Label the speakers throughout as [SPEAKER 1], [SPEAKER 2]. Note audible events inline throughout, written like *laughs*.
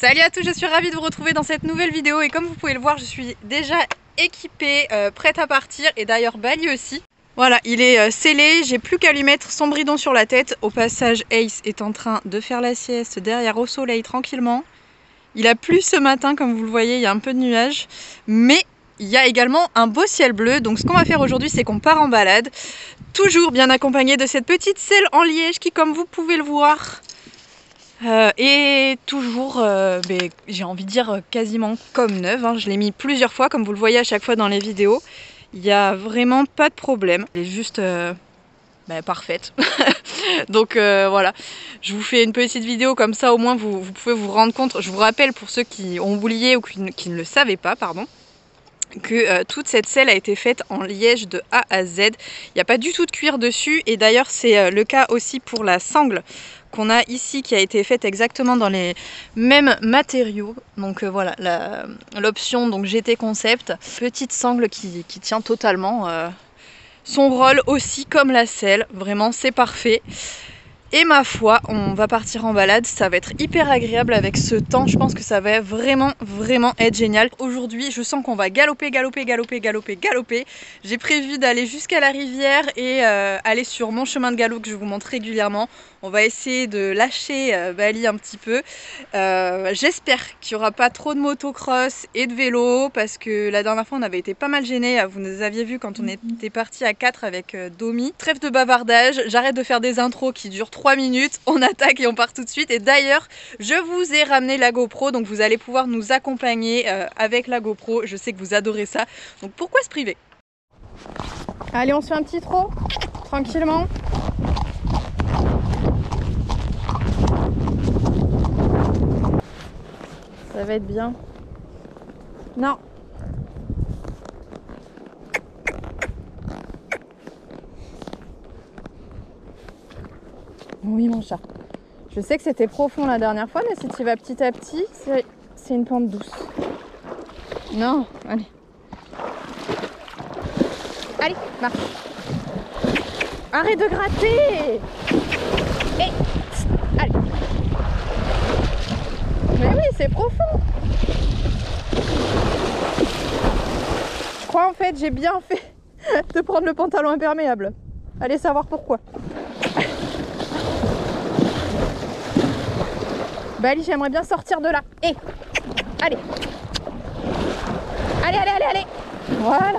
[SPEAKER 1] Salut à tous, je suis ravie de vous retrouver dans cette nouvelle vidéo et comme vous pouvez le voir, je suis déjà équipée, euh, prête à partir et d'ailleurs Bali aussi. Voilà, il est euh, scellé, j'ai plus qu'à lui mettre son bridon sur la tête. Au passage, Ace est en train de faire la sieste derrière au soleil tranquillement. Il a plu ce matin, comme vous le voyez, il y a un peu de nuages, mais il y a également un beau ciel bleu. Donc ce qu'on va faire aujourd'hui, c'est qu'on part en balade, toujours bien accompagné de cette petite selle en liège qui, comme vous pouvez le voir, euh, et toujours, euh, ben, j'ai envie de dire quasiment comme neuve. hein. Je l'ai mis plusieurs fois, comme vous le voyez à chaque fois dans les vidéos. Il n'y a vraiment pas de problème. Elle est juste euh, ben, parfaite. *laughs* Donc euh, voilà, je vous fais une petite vidéo comme ça, au moins vous, pouvez vous rendre compte. Je vous rappelle pour ceux qui ont oublié ou qui ne le savaient pas, pardon que euh, toute cette selle a été faite en liège de A à Z. Il n'y a pas du tout de cuir dessus et d'ailleurs c'est euh, le cas aussi pour la sangle qu'on a ici qui a été faite exactement dans les mêmes matériaux. Donc euh, voilà, l'option donc GT Concept, petite sangle qui, tient totalement son rôle aussi comme la selle. Vraiment c'est parfait. Et ma foi, on va partir en balade, ça va être hyper agréable avec ce temps, je pense que ça va vraiment, vraiment être génial. Aujourd'hui, je sens qu'on va galoper, galoper, galoper, galoper, galoper. J'ai prévu d'aller jusqu'à la rivière et euh, aller sur mon chemin de galop que je vous montre régulièrement. On va essayer de lâcher euh, Bali un petit peu. Euh, J'espère qu'il n'y aura pas trop de motocross et de vélo parce que la dernière fois on avait été pas mal gênés. Vous nous aviez vu quand on était parti à 4 avec euh, Domi. Trêve de bavardage, j'arrête de faire des intros qui durent 3 minutes. *laughs* On attaque et on part tout de suite. Et d'ailleurs, je vous ai ramené la GoPro donc vous allez pouvoir nous accompagner avec la GoPro. Je sais que vous adorez ça. Donc pourquoi se priver? Allez, on se fait un petit trot tranquillement. Ça va être bien. Non. Oui, mon chat. Je sais que c'était profond la dernière fois, mais si tu vas petit à petit, c'est une pente douce. Non, allez. Allez, marche. Arrête de gratter Et... Allez. Mais oui, c'est profond. Je crois en fait, j'ai bien fait *laughs* de prendre le pantalon imperméable. Allez savoir pourquoi. Bali, j'aimerais bien sortir de là. Et allez. Allez, allez, allez, allez. Voilà.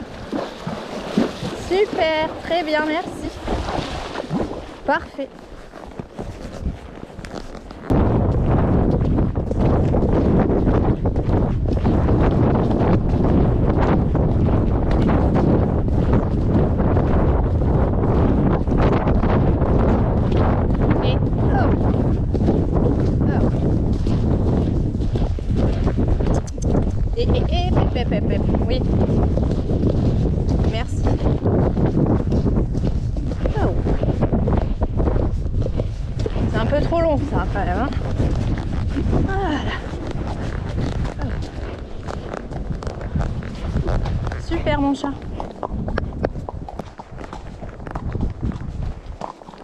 [SPEAKER 1] Super, très bien, merci. Parfait. Et oh. Oh. Et, et, Oui. Merci. Oh. C'est un peu trop long ça quand même. hein. Voilà. Oh. Super mon chat.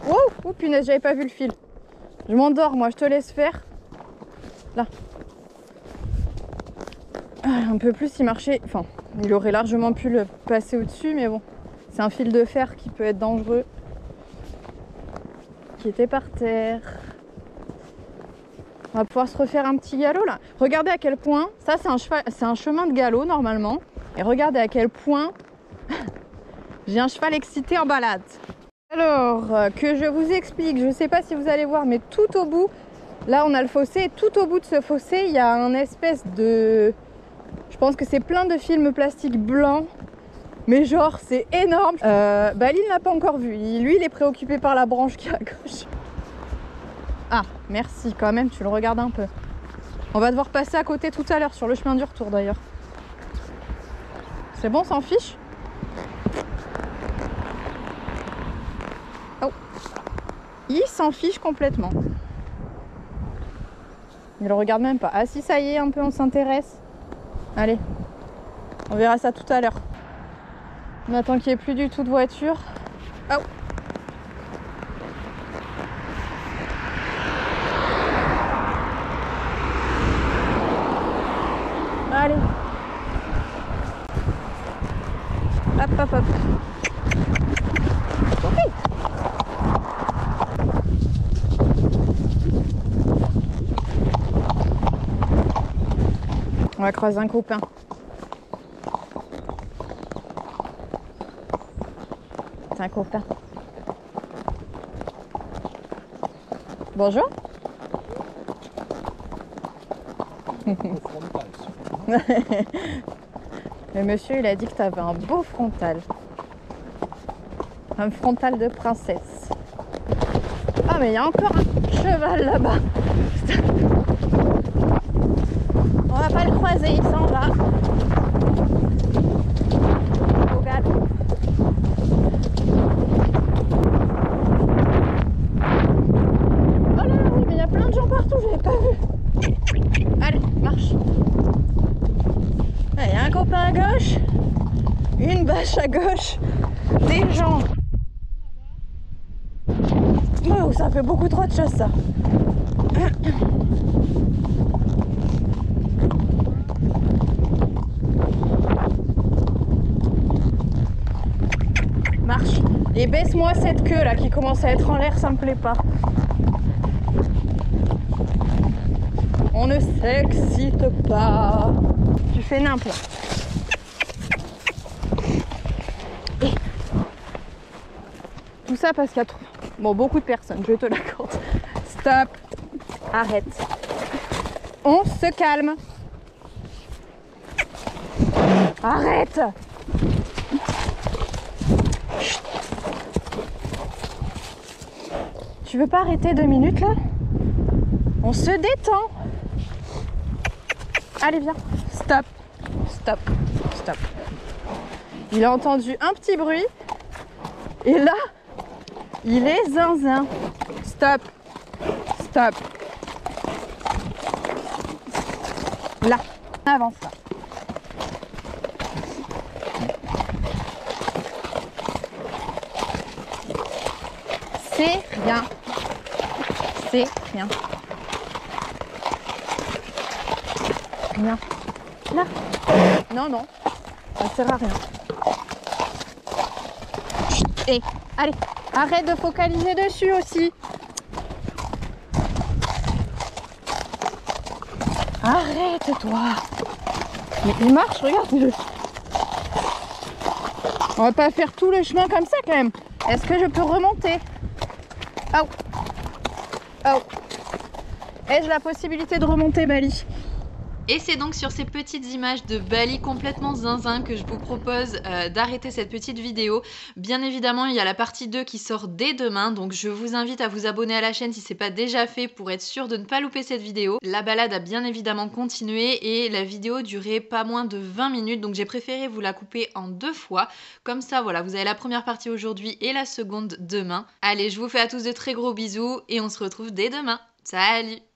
[SPEAKER 1] Wow, oh punaise, j'avais pas vu le fil. Je m'endors moi, je te laisse faire. Là. Ah, Un peu plus, il marchait. Enfin, il aurait largement pu le passer au-dessus, mais bon. C'est un fil de fer qui peut être dangereux. Qui était par terre. On va pouvoir se refaire un petit galop là. Regardez à quel point. Ça, c'est un, un chemin de galop normalement. Et regardez à quel point *laughs* j'ai un cheval excité en balade. Alors, euh, que je vous explique, je ne sais pas si vous allez voir, mais tout au bout, là on a le fossé, tout au bout de ce fossé, il y a un espèce de... Je pense que c'est plein de films plastiques blancs, mais genre c'est énorme. Euh, Bali ne l'a pas encore vu, lui il est préoccupé par la branche qui est à gauche. Ah, merci quand même, tu le regardes un peu. On va devoir passer à côté tout à l'heure, sur le chemin du retour d'ailleurs. C'est bon, on s'en fiche? Il s'en fiche complètement. Il le regarde même pas. Ah si ça y est, un peu on s'intéresse. Allez, on verra ça tout à l'heure. On attend qu'il n'y ait plus du tout de voiture. Allez. Hop, hop, hop. Va croiser un copain. C'est un copain. Bonjour. *laughs* Le monsieur, il a dit que tu un beau frontal. Un frontal de princesse. Ah, mais il y a encore un cheval là-bas. On il s'en va. Oh là là, mais il y a plein de gens partout, je l'ai pas vu. Allez, marche. Il y a un copain à gauche, une bâche à gauche, des gens. Oh, ça fait beaucoup trop de choses ça. Marche. Et baisse-moi cette queue là qui commence à être en l'air, ça me plaît pas. On ne s'excite pas. Tu fais n'importe. Tout ça parce qu'il y a trop... Bon, beaucoup de personnes, je te l'accorde. Stop. Arrête. On se calme. Arrête. Tu veux pas arrêter deux minutes là? On se détend. Allez, viens. Stop. Stop. Stop. Il a entendu un petit bruit. Et là, il est zinzin. Stop. Stop. Là. Avance. C'est rien. C'est rien. Rien. Là. Non, non. Ça sert à rien. Et allez, arrête de focaliser dessus aussi. Arrête-toi. Mais il marche, regarde-le. On va pas faire tout le chemin comme ça quand même. Est-ce que je peux remonter? Oh. Oh. Ai-je la possibilité de remonter, Bali
[SPEAKER 2] Et c'est donc sur ces petites images de Bali complètement zinzin que je vous propose euh, d'arrêter cette petite vidéo. Bien évidemment, il y a la partie 2 qui sort dès demain, donc je vous invite à vous abonner à la chaîne si c'est pas déjà fait pour être sûr de ne pas louper cette vidéo. La balade a bien évidemment continué et la vidéo durait pas moins de 20 minutes, donc j'ai préféré vous la couper en deux fois. Comme ça, voilà, vous avez la première partie aujourd'hui et la seconde demain. Allez, je vous fais à tous de très gros bisous et on se retrouve dès demain. Salut